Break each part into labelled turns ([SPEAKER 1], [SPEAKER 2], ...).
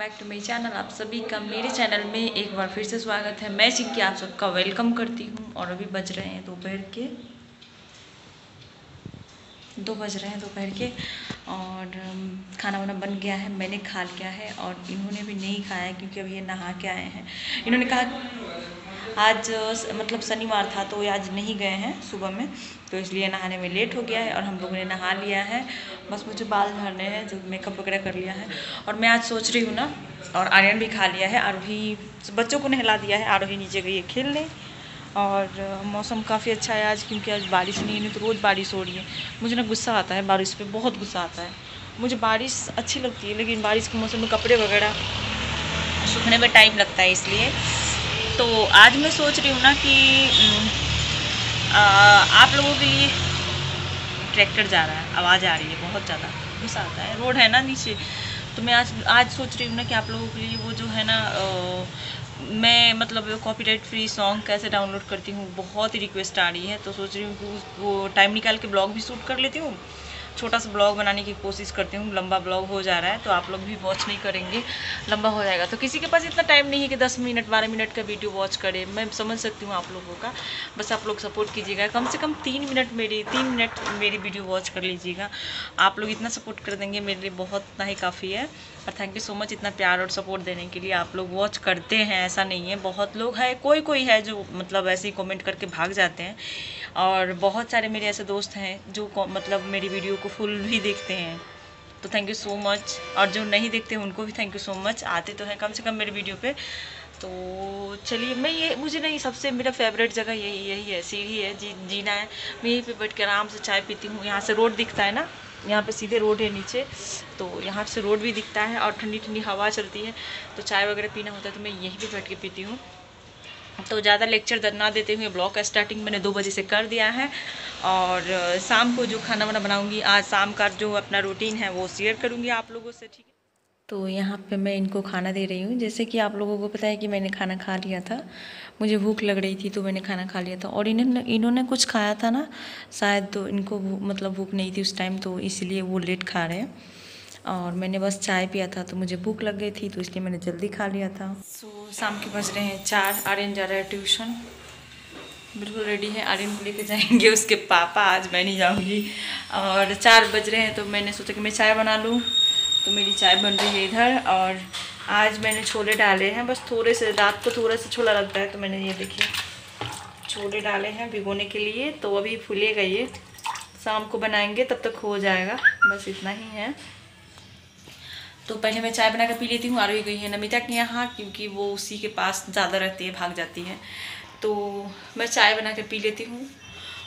[SPEAKER 1] Back to मेरी channel. आप सभी का मेरे चैनल में एक बार फिर से स्वागत है। मैं सिक्की आप सबका वेलकम करती हूँ। और अभी बज रहे हैं दोपहर के। दो बज रहे हैं दोपहर के। और खाना वाना बन गया है। मैंने खा लिया है और इन्होंने भी नहीं खाया क्योंकि अभी ये नहा के आए हैं। इन्होंने कहा आज मतलब शनिवार था तो ये आज नहीं गए हैं सुबह में तो इसलिए नहाने में लेट हो गया है और हम लोगों ने नहा लिया है। बस मुझे बाल झाड़ने हैं जो मेकअप वगैरह कर लिया है और मैं आज सोच रही हूँ ना, और आर्यन भी खा लिया है, आरोही, बच्चों को नहला दिया है, आरोही नीचे गई है खेलने और मौसम काफ़ी अच्छा है आज क्योंकि आज बारिश नहीं है तो रोज़ बारिश हो रही है। मुझे ना गुस्सा आता है बारिश पे, बहुत गुस्सा आता है। मुझे बारिश अच्छी लगती है, लेकिन बारिश के मौसम में कपड़े वगैरह, सूखने में टाइम लगता है इसलिए। तो आज मैं सोच रही हूँ ना कि आ, आप लोगों के लिए ट्रैक्टर जा रहा है आवाज़ आ रही है बहुत ज़्यादा गुस्सा आता है रोड है ना नीचे तो मैं आज आज सोच रही हूँ ना कि आप लोगों के लिए वो जो है ना अ, मैं मतलब कॉपीराइट फ्री सॉन्ग कैसे डाउनलोड करती हूँ बहुत ही रिक्वेस्ट आ रही है तो सोच रही हूँ कि वो टाइम निकाल के ब्लॉग भी शूट कर लेती हूँ छोटा सा ब्लॉग बनाने की कोशिश करती हूँ, लंबा ब्लॉग हो जा रहा है तो आप लोग भी वॉच नहीं करेंगे, लंबा हो जाएगा। तो किसी के पास इतना टाइम नहीं है कि 10 मिनट 12 मिनट का वीडियो वॉच करे, मैं समझ सकती हूँ आप लोगों का। बस आप लोग सपोर्ट कीजिएगा। कम से कम तीन मिनट मेरी, तीन मिनट मेरी वीडियो वॉच कर लीजिएगा। आप लोग इतना सपोर्ट कर देंगे, मेरे लिए बहुत इतना ही काफ़ी है। और थैंक यू सो मच इतना प्यार और सपोर्ट देने के लिए आप लोग वॉच करते हैं, ऐसा नहीं है। बहुत लोग हैं कोई कोई है जो मतलब ऐसे ही कमेंट करके भाग जाते हैं। और बहुत सारे मेरे ऐसे दोस्त हैं जो मतलब मेरी वीडियो को फुल भी देखते हैं। तो थैंक यू सो मच और जो नहीं देखते उनको भी थैंक यू सो मच आते तो हैं कम से कम मेरे वीडियो पे। तो चलिए, मैं ये मुझे नहीं, सबसे मेरा फेवरेट जगह यही यही है, सीढ़ी है, जी जीना है। मैं यहीं पे बैठ के आराम से चाय पीती हूँ। यहाँ से रोड दिखता है ना, यहाँ पे सीधे रोड है नीचे। तो यहाँ से रोड भी दिखता है और ठंडी ठंडी हवा चलती है। तो चाय वगैरह पीना होता है तो मैं यहीं पे बैठ के पीती हूँ। तो ज़्यादा लेक्चर ना देते हुए ब्लॉग का स्टार्टिंग मैंने दो बजे से कर दिया है। और शाम को जो खाना वाना बनाऊँगी, आज शाम का जो अपना रूटीन है, वो शेयर करूँगी आप लोगों से, ठीक है? तो यहाँ पे मैं इनको खाना दे रही हूँ। जैसे कि आप लोगों को पता है कि मैंने खाना खा लिया था। मुझे भूख लग रही थी तो मैंने खाना खा लिया था। और इन्होंने इन्होंने कुछ खाया था ना, शायद तो इनको मतलब भूख नहीं थी उस टाइम तो इसलिए वो लेट खा रहे हैं। और मैंने बस चाय पिया था तो मुझे भूख लग गई थी तो इसलिए मैंने जल्दी खा लिया था। सो so, शाम के बज रहे हैं चार आर्यन जा रहा है ट्यूशन। बिल्कुल रेडी है आर्यन को लेके जाएँगे उसके पापा आज मैं नहीं जाऊँगी। और चार बज रहे हैं तो मैंने सोचा कि मैं चाय बना लूँ। तो मेरी चाय बन रही है इधर और आज मैंने छोले डाले हैं। बस थोड़े से रात को थोड़ा सा छोला लगता है तो मैंने ये देखिए छोले डाले हैं भिगोने के लिए। तो अभी फूलेगा ये शाम को बनाएँगे तब तक हो जाएगा। बस इतना ही है। तो पहले मैं चाय बना कर पी लेती हूँ आरोही गई है, नमिता के यहाँ, क्योंकि वो उसी के पास ज़्यादा रहती है, भाग जाती है। तो मैं चाय बना कर पी लेती हूँ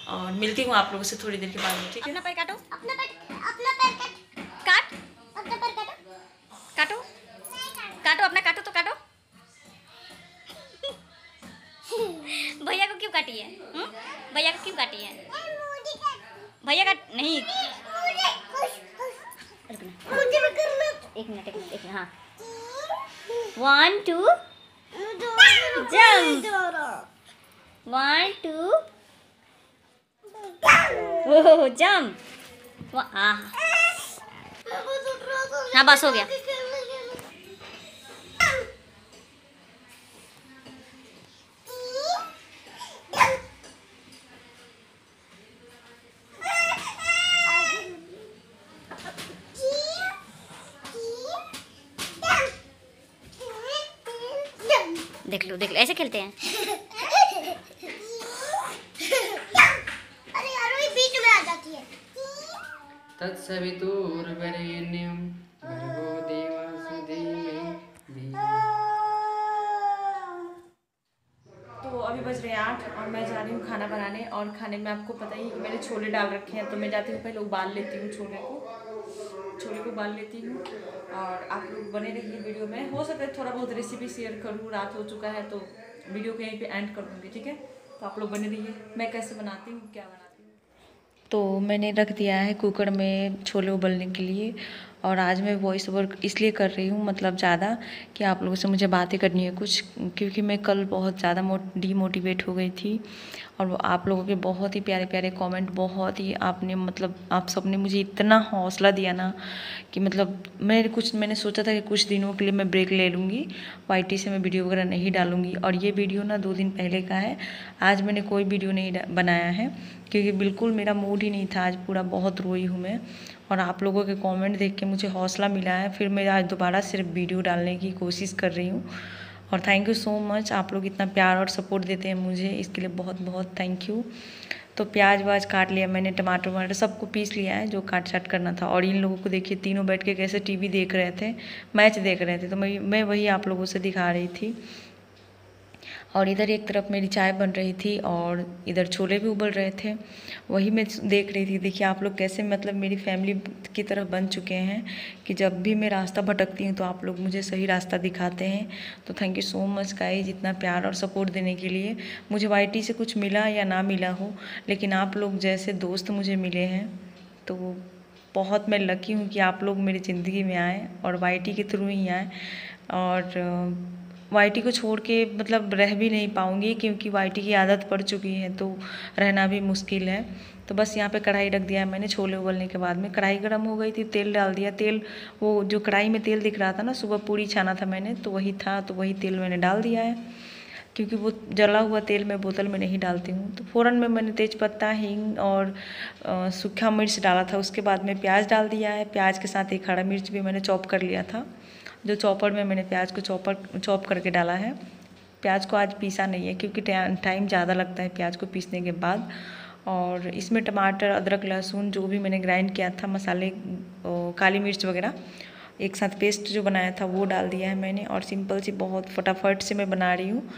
[SPEAKER 1] और मिलती हूँ आप लोगों से थोड़ी देर के बाद में ठीक है?
[SPEAKER 2] अपना पैर काटो, अपना पैर अपना पैर काट। काट। अपना पैर काटो। काटो। काटो, अपना काटो तो काटो। भैया को क्यों काटी है? हम्म? भैया को क्यों काटी है? भैया का नहीं। एक मिनट एक मिनट एक मिनट हाँ। One two jump one two jump हाँ बस हो गया। देख लो देख लो ऐसे खेलते हैं।
[SPEAKER 3] अरे यार वही बीच में आ जाती है।
[SPEAKER 4] तत्सवितुर्वरेण्यं भर्गो देवस्य धीमहि धियो
[SPEAKER 1] तो अभी बज रहे हैं आठ और मैं जा रही हूँ खाना बनाने और खाने में आपको पता ही है कि मैंने छोले डाल रखे हैं तो मैं जाती हूँ पहले उबाल लेती हूँ छोले को। छोले को उबाल लेती हूँ और आप लोग बने रहिए वीडियो में। हो सकता है थोड़ा बहुत रेसिपी शेयर करूँ, रात हो चुका है तो वीडियो को यहीं पे एंड कर दूँगी, ठीक है? तो आप लोग बने रहिए। मैं कैसे बनाती हूँ, क्या बनाती हूँ? तो मैंने रख दिया है कुकर में छोले उबलने के लिए और आज मैं वॉइस ओवर इसलिए कर रही हूँ मतलब ज़्यादा कि आप लोगों से मुझे बातें करनी है कुछ, क्योंकि मैं कल बहुत ज़्यादा डीमोटिवेट हो गई थी और आप लोगों के बहुत ही प्यारे प्यारे कमेंट बहुत ही आपने मतलब आप सबने मुझे इतना हौसला दिया ना कि मतलब मैंने कुछ, मैंने सोचा था कि कुछ दिनों के लिए मैं ब्रेक ले लूँगी वाई से मैं वीडियो वगैरह नहीं डालूँगी और ये वीडियो ना दो दिन पहले का है। आज मैंने कोई वीडियो नहीं बनाया है, क्योंकि बिल्कुल मेरा मूड ही नहीं था, आज पूरा बहुत रोई हूँ मैं। और आप लोगों के कमेंट देख के मुझे हौसला मिला है। फिर मैं आज दोबारा सिर्फ़ वीडियो डालने की कोशिश कर रही हूँ। और थैंक यू सो मच आप लोग इतना प्यार और सपोर्ट देते हैं मुझे। इसके लिए बहुत बहुत थैंक यू तो प्याज व्याज काट लिया मैंने, टमाटर वमाटर सबको पीस लिया है, जो काट चाट करना था। और इन लोगों को देखिए, तीनों बैठ के कैसे टीवी देख रहे थे मैच देख रहे थे। तो मैं मैं वही आप लोगों से दिखा रही थी। और इधर एक तरफ़ मेरी चाय बन रही थी और इधर छोले भी उबल रहे थे। वही मैं देख रही थी, देखिए आप लोग कैसे मतलब मेरी फैमिली की तरह बन चुके हैं कि जब भी मैं रास्ता भटकती हूँ तो आप लोग मुझे सही रास्ता दिखाते हैं। तो थैंक यू सो मच गाई जितना प्यार और सपोर्ट देने के लिए। मुझे वाई से कुछ मिला या ना मिला हो, लेकिन आप लोग जैसे दोस्त मुझे मिले हैं तो बहुत मैं लकी हूँ कि आप लोग मेरी ज़िंदगी में आए और वाईटी के थ्रू ही आए। और वाईटी को छोड़ के मतलब रह भी नहीं पाऊँगी क्योंकि वाईटी की आदत पड़ चुकी है तो रहना भी मुश्किल है। तो बस यहाँ पे कढ़ाई रख दिया है मैंने छोले उबलने के बाद में। कढ़ाई गर्म हो गई थी, तेल डाल दिया। तेल, वो जो कढ़ाई में तेल दिख रहा था ना, सुबह पूरी छाना था मैंने तो वही था तो वही तेल मैंने डाल दिया है। क्योंकि वो जला हुआ तेल मैं बोतल में नहीं डालती हूँ। तो फ़ौरन में मैंने तेज पत्ता, हींग और सूखा मिर्च डाला था। उसके बाद में प्याज डाल दिया है। प्याज के साथ एक हरा मिर्च भी मैंने चॉप कर लिया था। जो चॉपर में मैंने प्याज को चॉपर, चॉप करके डाला है। प्याज को आज पीसा नहीं है क्योंकि टाइम ज़्यादा लगता है प्याज को पीसने के बाद। और इसमें टमाटर, अदरक, लहसुन जो भी मैंने ग्राइंड किया था, मसाले काली मिर्च वगैरह, एक साथ पेस्ट जो बनाया था वो डाल दिया है मैंने और सिंपल सी बहुत फटाफट से मैं बना रही हूँ।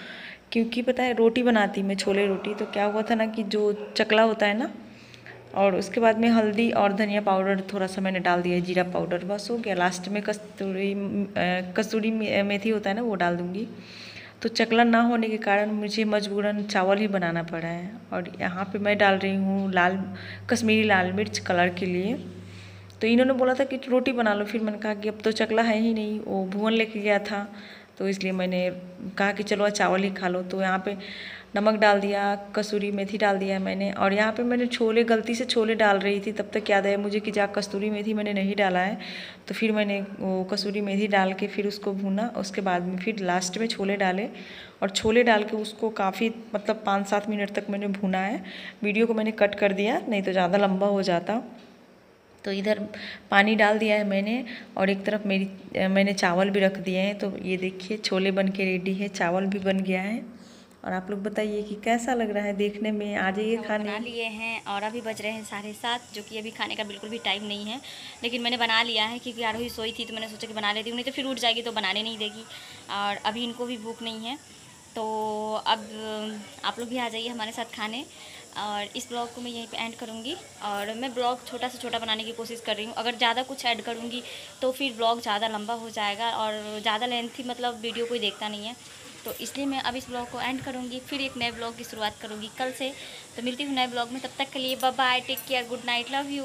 [SPEAKER 1] क्योंकि पता है रोटी बनाती मैं, छोले रोटी तो क्या हुआ था ना कि जो चकला होता है ना और उसके बाद में हल्दी और धनिया पाउडर थोड़ा सा मैंने डाल दिया, जीरा पाउडर, बस हो गया। लास्ट में कस्तूरी कस्तूरी मेथी होता है ना, वो डाल दूँगी। तो चकला ना होने के कारण मुझे मजबूरन चावल ही बनाना पड़ा है। और यहाँ पे मैं डाल रही हूँ लाल, कश्मीरी लाल मिर्च कलर के लिए। तो इन्होंने बोला था कि रोटी बना लो, फिर मैंने कहा कि अब तो चकला है ही नहीं, वो भुवन लेके गया था। तो इसलिए मैंने कहा कि चलो चावल ही खा लो। तो यहाँ पे नमक डाल दिया, कसूरी मेथी डाल दिया मैंने और यहाँ पे मैंने छोले, गलती से छोले डाल रही थी, तब तक याद है मुझे कि जा कस्तूरी मेथी मैंने नहीं डाला है तो फिर मैंने वो कसूरी मेथी डाल के फिर उसको भूना, उसके बाद में फिर लास्ट में छोले डाले और छोले डाल के उसको काफ़ी मतलब पाँच सात मिनट तक मैंने भुना है, वीडियो को मैंने कट कर दिया, नहीं तो ज़्यादा लंबा हो जाता। तो इधर पानी डाल दिया है मैंने और एक तरफ़ मेरी, मैंने चावल भी रख दिए हैं तो ये देखिए छोले बन के रेडी है, चावल भी बन गया है। और आप लोग बताइए कि कैसा लग रहा है देखने में? आ जाइए खाने
[SPEAKER 2] बना लिए हैं और अभी बज रहे हैं साढ़े सात जो कि अभी खाने का बिल्कुल भी टाइम नहीं है। लेकिन मैंने बना लिया है क्योंकि आरोही सोई थी तो मैंने सोचा कि बना लेती हूँ नहीं तो फिर उठ जाएगी तो बनाने नहीं देगी। और अभी इनको भी भूख नहीं है। तो अब आप लोग भी आ जाइए हमारे साथ खाने। और इस ब्लॉग को मैं यहीं पे एंड करूँगी। और मैं ब्लॉग छोटा से छोटा बनाने की कोशिश कर रही हूँ। अगर ज़्यादा कुछ ऐड करूँगी तो फिर ब्लॉग ज़्यादा लंबा हो जाएगा और ज़्यादा लेंथी मतलब वीडियो कोई देखता नहीं है। तो इसलिए मैं अब इस ब्लॉग को एंड करूँगी। फिर एक नए ब्लॉग की शुरुआत करूँगी कल से। तो मिलती हूँ नए ब्लॉग में। तब तक के लिए bye take care good night love you